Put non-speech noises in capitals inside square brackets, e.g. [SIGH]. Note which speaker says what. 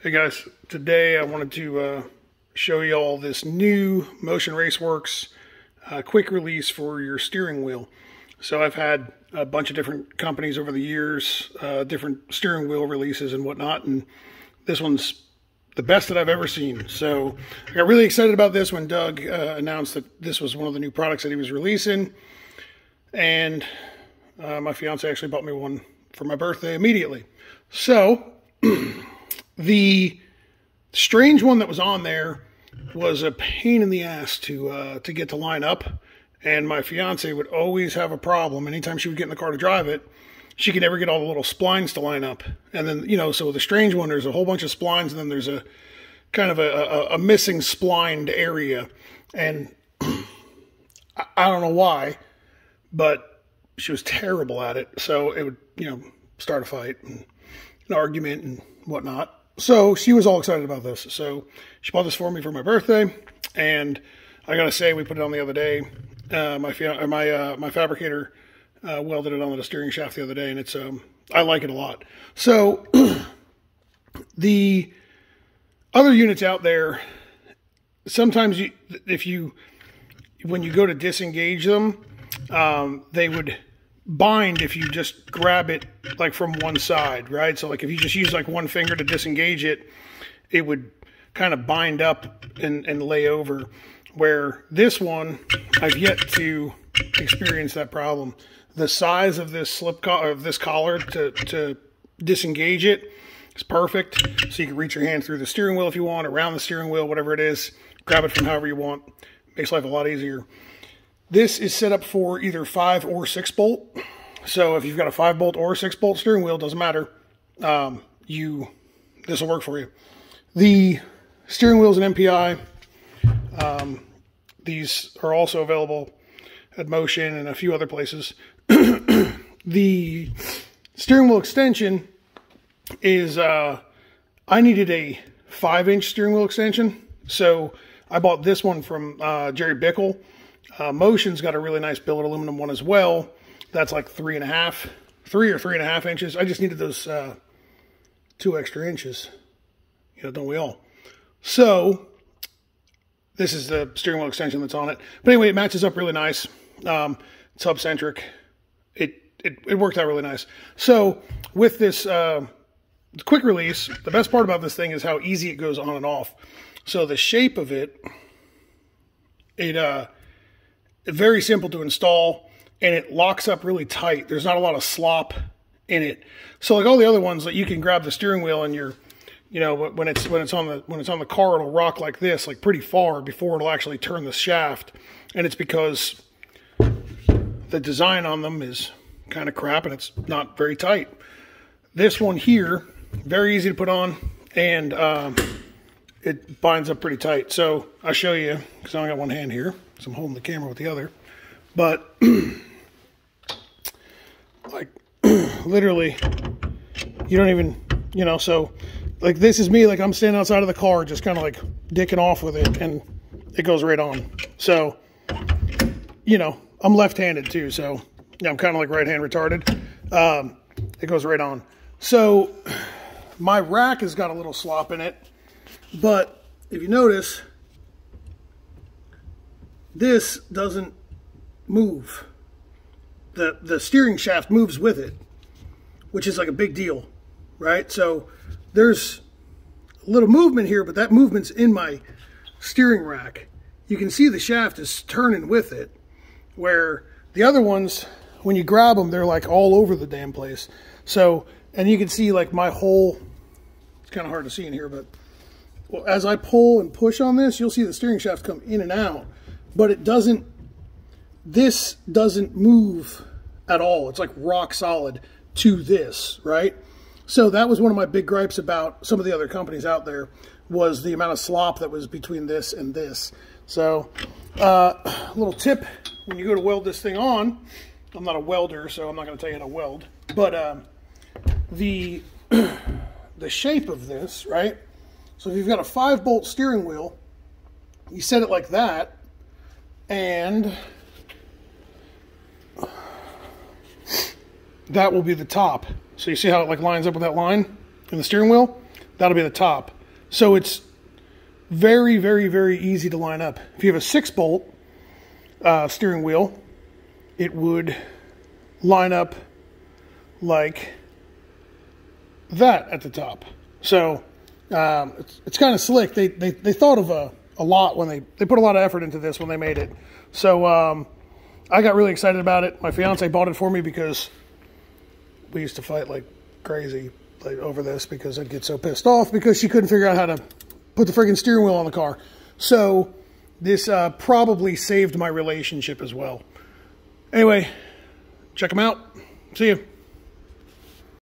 Speaker 1: Hey guys, today I wanted to uh, show you all this new Motion Raceworks uh, quick release for your steering wheel. So I've had a bunch of different companies over the years, uh, different steering wheel releases and whatnot, and this one's the best that I've ever seen. So I got really excited about this when Doug uh, announced that this was one of the new products that he was releasing, and uh, my fiance actually bought me one for my birthday immediately. So [CLEARS THROAT] The strange one that was on there was a pain in the ass to uh, to get to line up, and my fiance would always have a problem. Anytime she would get in the car to drive it, she could never get all the little splines to line up. And then you know, so the strange one, there's a whole bunch of splines, and then there's a kind of a, a, a missing splined area, and [CLEARS THROAT] I don't know why, but she was terrible at it. So it would you know start a fight and an argument and whatnot so she was all excited about this. So she bought this for me for my birthday, and I gotta say, we put it on the other day. Uh, my my uh, my fabricator uh, welded it on the steering shaft the other day, and it's um, I like it a lot. So [CLEARS THROAT] the other units out there, sometimes you if you when you go to disengage them, um, they would bind if you just grab it like from one side, right? So like if you just use like one finger to disengage it, it would kind of bind up and, and lay over. Where this one, I've yet to experience that problem. The size of this slip collar, of this collar to, to disengage it is perfect. So you can reach your hand through the steering wheel if you want, around the steering wheel, whatever it is. Grab it from however you want. Makes life a lot easier. This is set up for either 5 or 6 bolt. So if you've got a 5 bolt or 6 bolt steering wheel, doesn't matter. Um, you This will work for you. The steering wheel is an MPI. Um, these are also available at Motion and a few other places. [CLEARS THROAT] the steering wheel extension is, uh, I needed a 5 inch steering wheel extension. So I bought this one from uh, Jerry Bickel uh, Motion's got a really nice billet aluminum one as well. That's like three and a half, three or three and a half inches. I just needed those uh, two extra inches. You know, don't we all? So this is the steering wheel extension that's on it. But anyway, it matches up really nice. Um, it's hub centric. It, it, it worked out really nice. So with this uh, quick release, the best part about this thing is how easy it goes on and off. So the shape of it, it uh, very simple to install and it locks up really tight. There's not a lot of slop in it. So like all the other ones that you can grab the steering wheel and you're, you know, when it's when it's on the when it's on the car, it'll rock like this, like pretty far before it'll actually turn the shaft. And it's because the design on them is kind of crap and it's not very tight. This one here, very easy to put on and um, it binds up pretty tight. So I'll show you because I only got one hand here I'm holding the camera with the other. But [CLEARS THROAT] like [CLEARS THROAT] literally, you don't even, you know, so like this is me, like I'm standing outside of the car, just kind of like dicking off with it, and it goes right on. So, you know, I'm left-handed too, so yeah, I'm kind of like right-hand retarded. Um, it goes right on. So my rack has got a little slop in it, but if you notice, this doesn't move. The, the steering shaft moves with it, which is like a big deal, right? So there's a little movement here, but that movement's in my steering rack. You can see the shaft is turning with it, where the other ones, when you grab them, they're like all over the damn place. So, and you can see like my whole, it's kind of hard to see in here, but well, as I pull and push on this, you'll see the steering shaft come in and out but it doesn't, this doesn't move at all. It's like rock solid to this, right? So that was one of my big gripes about some of the other companies out there was the amount of slop that was between this and this. So uh, a little tip, when you go to weld this thing on, I'm not a welder, so I'm not going to tell you how to weld, but um, the, [CLEARS THROAT] the shape of this, right? So if you've got a five bolt steering wheel, you set it like that, and that will be the top. So you see how it like lines up with that line in the steering wheel? that'll be the top. So it's very, very, very easy to line up. If you have a six bolt uh, steering wheel, it would line up like that at the top. So um, it's, it's kind of slick. They, they, they thought of a, a lot when they, they put a lot of effort into this when they made it. So um, I got really excited about it. My fiance bought it for me because we used to fight like crazy like, over this because I'd get so pissed off because she couldn't figure out how to put the friggin' steering wheel on the car. So this uh, probably saved my relationship as well. Anyway, check them out. See you.